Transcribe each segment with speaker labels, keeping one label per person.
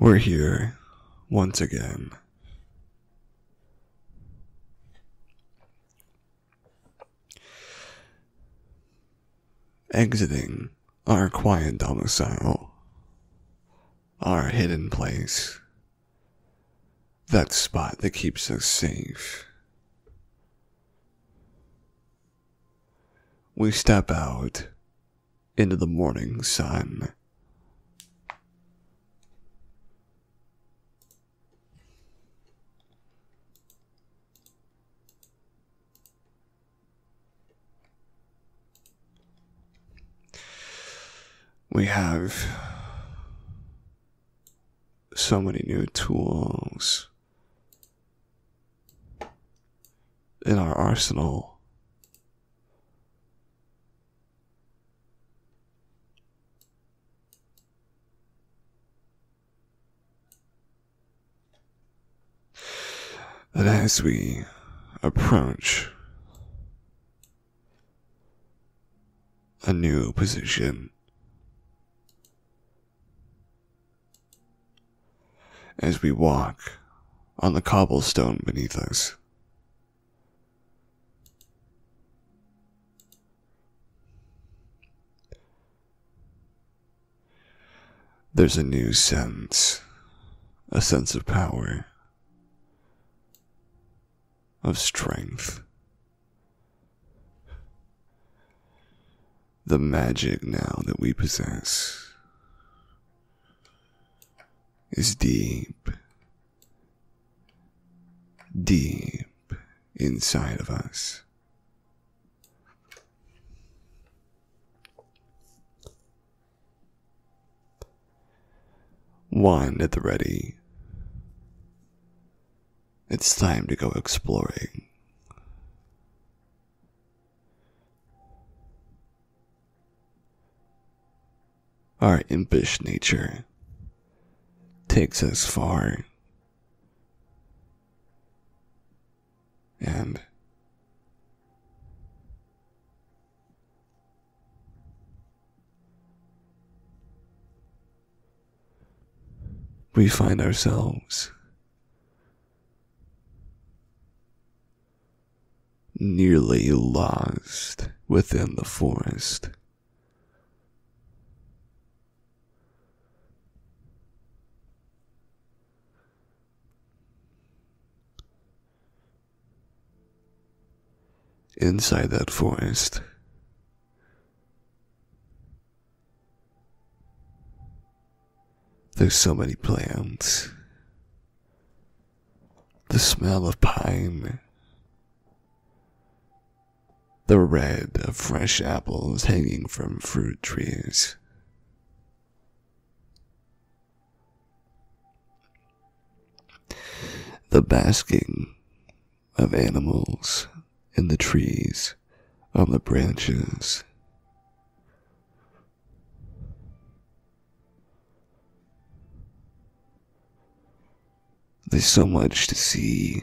Speaker 1: We're here once again. Exiting our quiet domicile, our hidden place, that spot that keeps us safe. We step out into the morning sun. We have so many new tools in our arsenal. That as we approach a new position, as we walk on the cobblestone beneath us. There's a new sense, a sense of power, of strength. The magic now that we possess is deep, deep inside of us. One at the ready. It's time to go exploring. Our impish nature takes us far. And we find ourselves nearly lost within the forest. Inside that forest, there's so many plants. The smell of pine the red of fresh apples hanging from fruit trees. The basking of animals in the trees on the branches. There's so much to see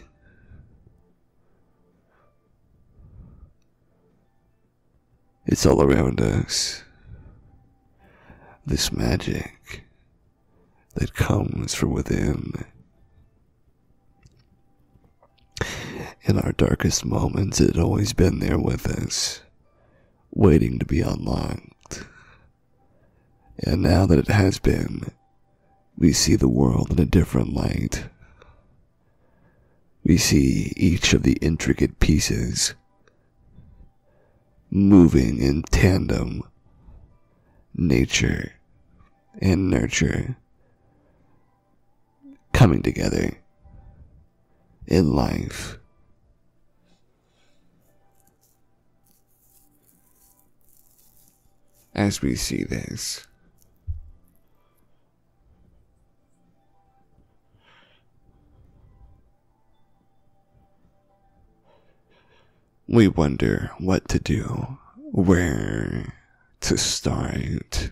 Speaker 1: It's all around us. This magic that comes from within. In our darkest moments, it had always been there with us, waiting to be unlocked. And now that it has been, we see the world in a different light. We see each of the intricate pieces moving in tandem, nature and nurture coming together in life. As we see this, we wonder what to do, where to start.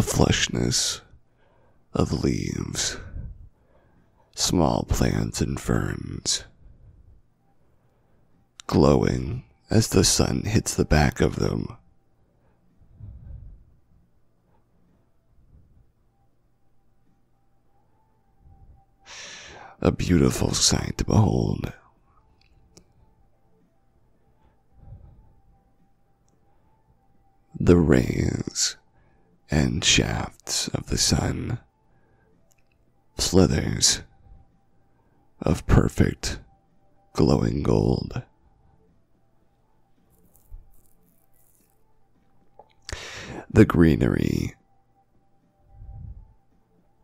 Speaker 1: The flushness of leaves, small plants and ferns, glowing as the sun hits the back of them. A beautiful sight to behold. The rays and shafts of the sun, slithers of perfect glowing gold. The greenery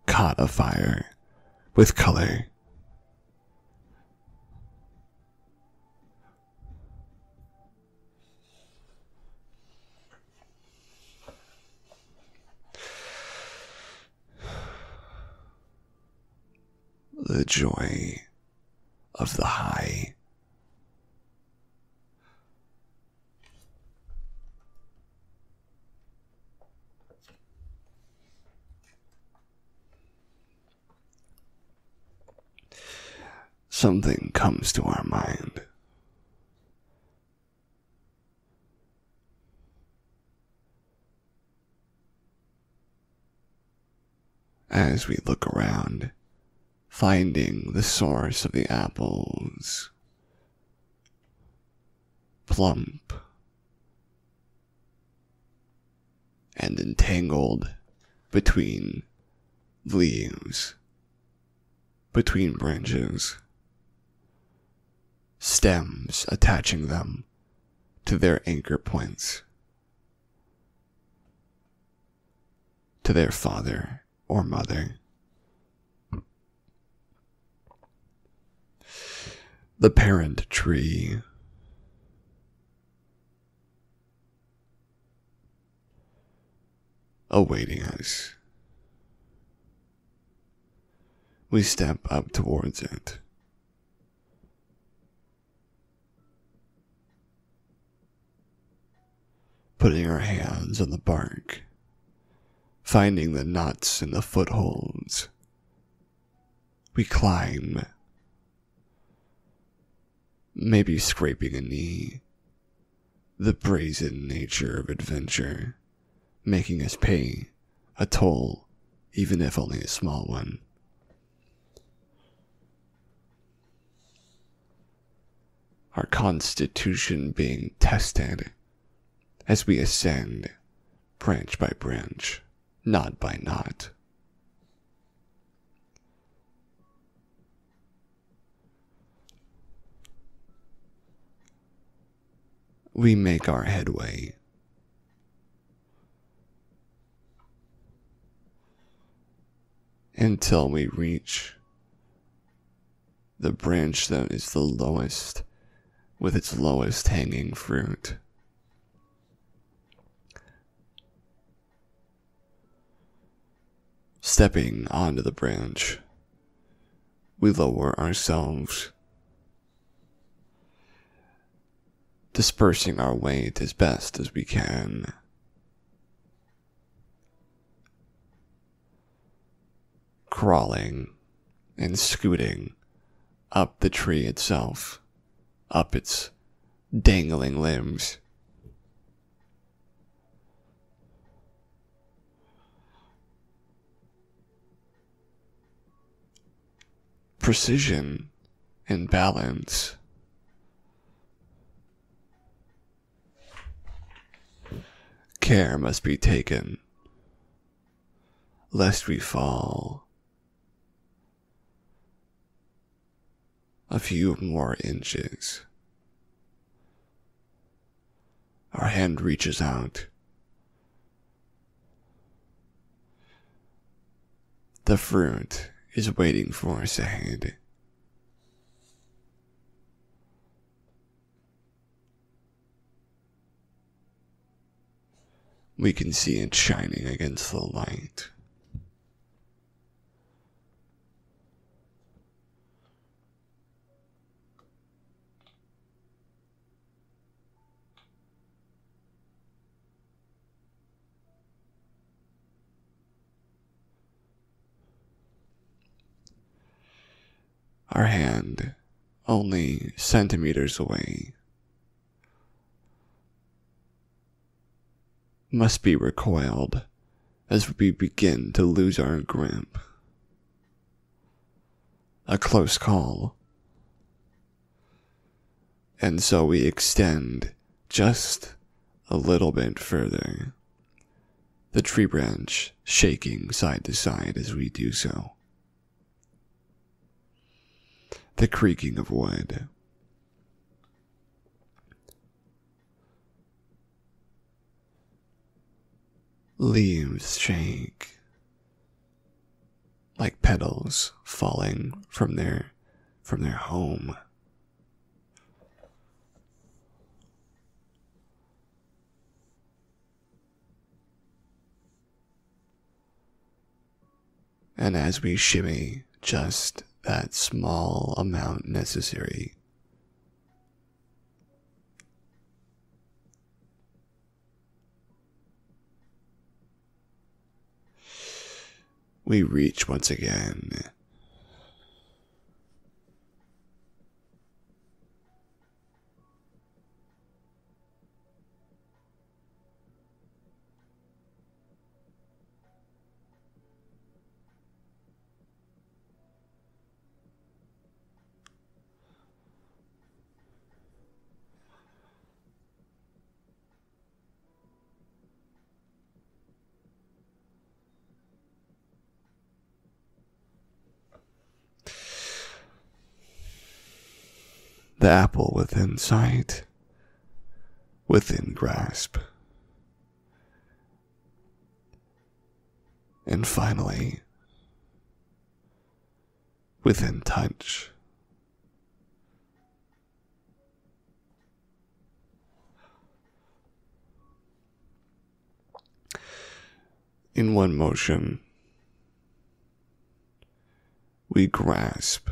Speaker 1: caught afire with color. The joy of the high. Something comes to our mind. As we look around, finding the source of the apples. Plump. And entangled between leaves, between branches, stems attaching them to their anchor points, to their father or mother. The parent tree. Awaiting us. We step up towards it. Putting our hands on the bark, finding the knots and the footholds. We climb maybe scraping a knee. The brazen nature of adventure, making us pay a toll, even if only a small one. Our constitution being tested as we ascend branch by branch, knot by knot. We make our headway. Until we reach the branch that is the lowest with its lowest hanging fruit. Stepping onto the branch, we lower ourselves dispersing our weight as best as we can. Crawling and scooting up the tree itself, up its dangling limbs. Precision and balance Care must be taken, lest we fall. A few more inches. Our hand reaches out. The fruit is waiting for us ahead. We can see it shining against the light. Our hand only centimeters away Must be recoiled as we begin to lose our grip. A close call. And so we extend just a little bit further, the tree branch shaking side to side as we do so. The creaking of wood. Leaves shake like petals falling from their from their home. And as we shimmy just that small amount necessary, we reach once again. The apple within sight, within grasp. And finally, within touch. In one motion, we grasp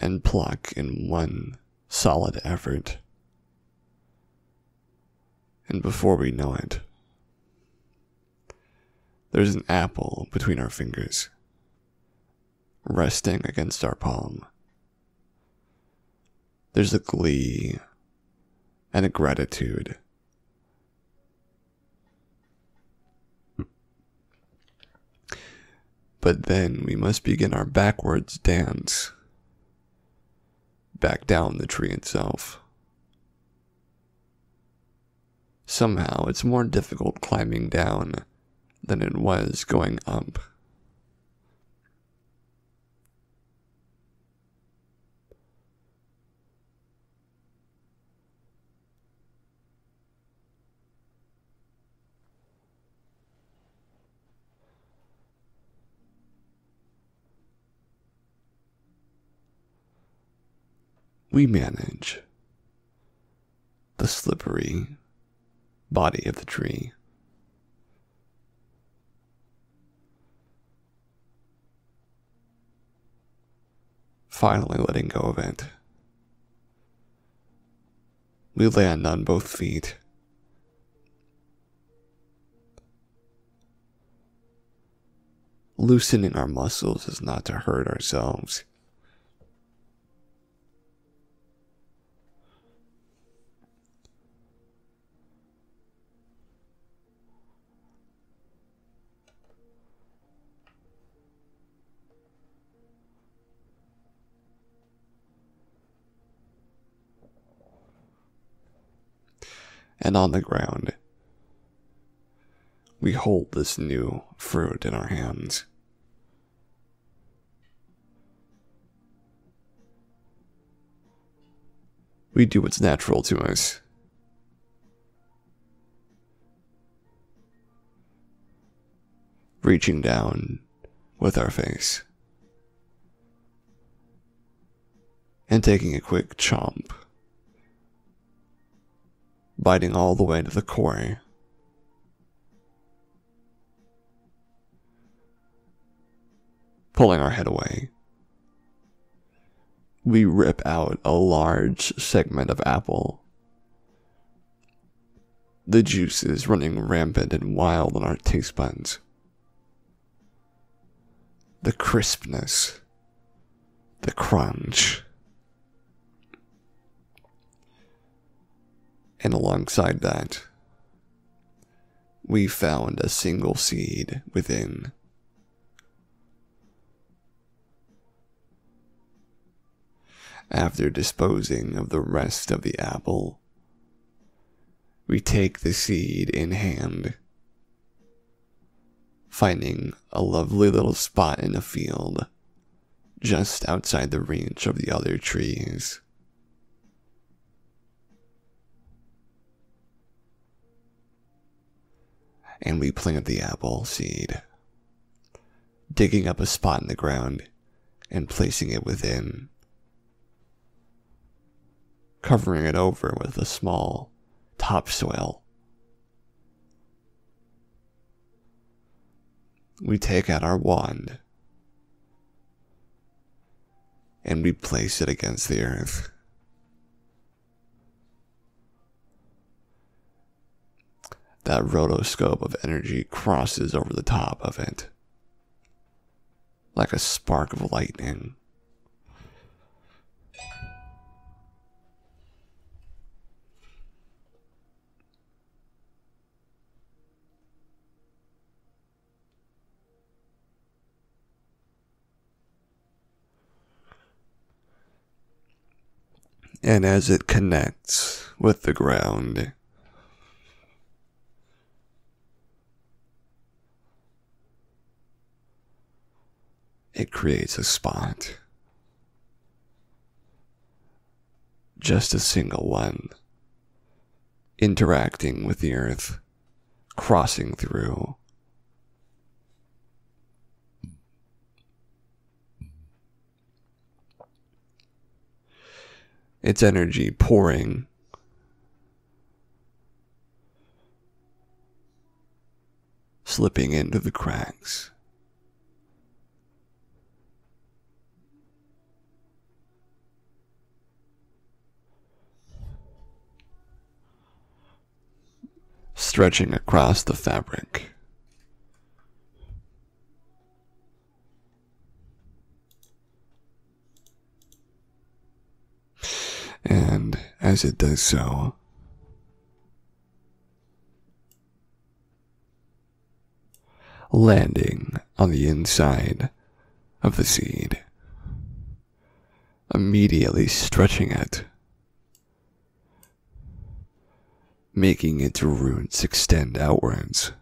Speaker 1: and pluck in one solid effort. And before we know it, there's an apple between our fingers, resting against our palm. There's a glee and a gratitude. But then we must begin our backwards dance back down the tree itself. Somehow it's more difficult climbing down than it was going up. We manage the slippery body of the tree. Finally, letting go of it. We land on both feet. Loosening our muscles is not to hurt ourselves. And on the ground. We hold this new fruit in our hands. We do what's natural to us. Reaching down with our face and taking a quick chomp biting all the way to the core. Pulling our head away, we rip out a large segment of apple. The juice is running rampant and wild on our taste buds. the crispness, the crunch. And alongside that, we found a single seed within. After disposing of the rest of the apple, we take the seed in hand, finding a lovely little spot in a field just outside the reach of the other trees. And we plant the apple seed, digging up a spot in the ground and placing it within covering it over with a small topsoil. We take out our wand and we place it against the earth. That rotoscope of energy crosses over the top of it like a spark of lightning. and as it connects with the ground, it creates a spot. Just a single one, interacting with the earth, crossing through. its energy pouring slipping into the cracks. Stretching across the fabric. and as it does so, landing on the inside of the seed, immediately stretching it, making its roots extend outwards,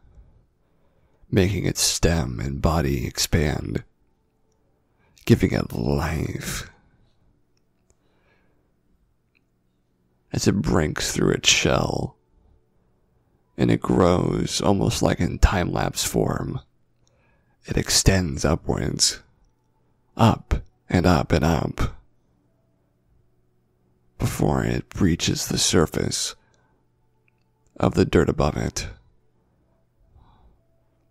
Speaker 1: making its stem and body expand, giving it life as it breaks through its shell. And it grows almost like in time lapse form. It extends upwards, up and up and up, before it reaches the surface of the dirt above it.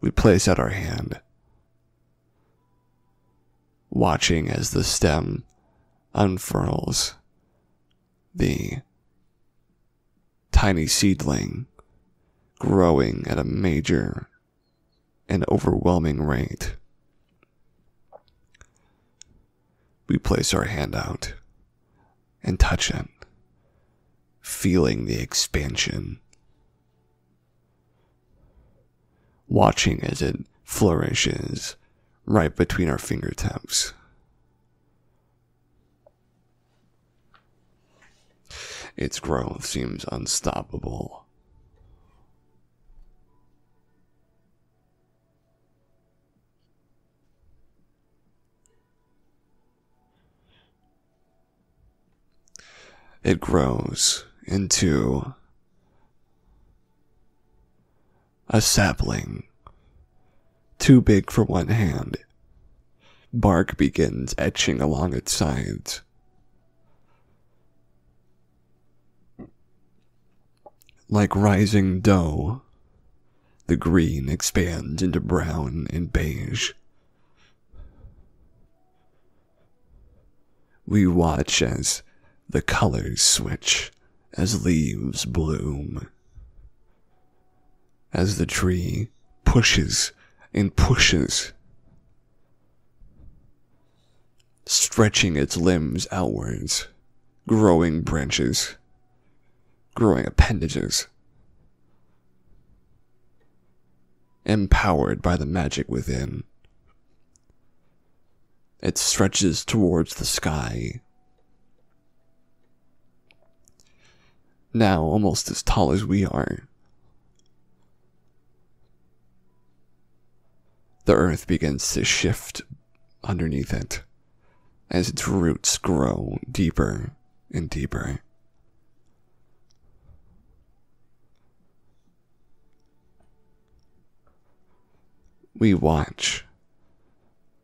Speaker 1: We place out our hand, watching as the stem unfurls the tiny seedling growing at a major and overwhelming rate. We place our hand out and touch it, feeling the expansion, watching as it flourishes right between our fingertips. Its growth seems unstoppable. It grows into a sapling too big for one hand. Bark begins etching along its sides. Like rising dough, the green expands into brown and beige. We watch as the colors switch as leaves bloom. As the tree pushes and pushes stretching its limbs outwards, growing branches, growing appendages. Empowered by the magic within, it stretches towards the sky. Now almost as tall as we are. The earth begins to shift underneath it as its roots grow deeper and deeper. We watch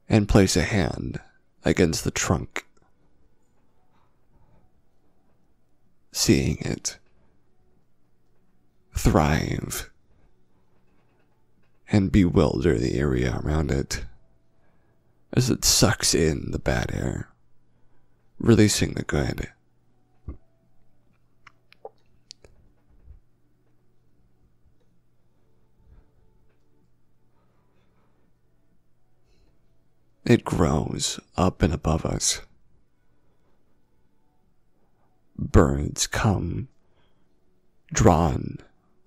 Speaker 1: and place a hand against the trunk, seeing it thrive and bewilder the area around it as it sucks in the bad air, releasing the good. It grows up and above us. Birds come, drawn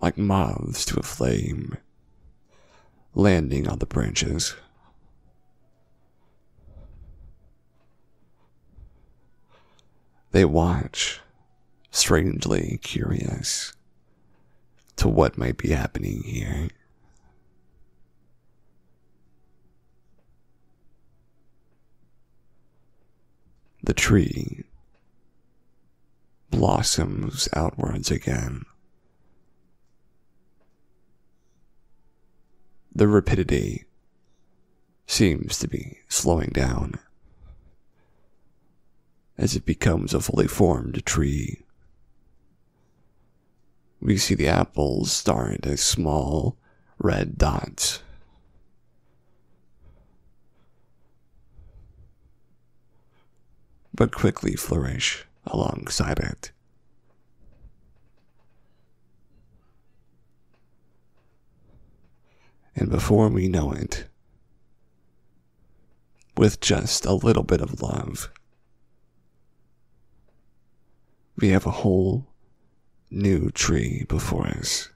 Speaker 1: like moths to a flame, landing on the branches. They watch, strangely curious to what might be happening here. The tree blossoms outwards again. The rapidity seems to be slowing down as it becomes a fully formed tree. We see the apples start as small red dots. But quickly flourish alongside it. And before we know it, with just a little bit of love, we have a whole new tree before us.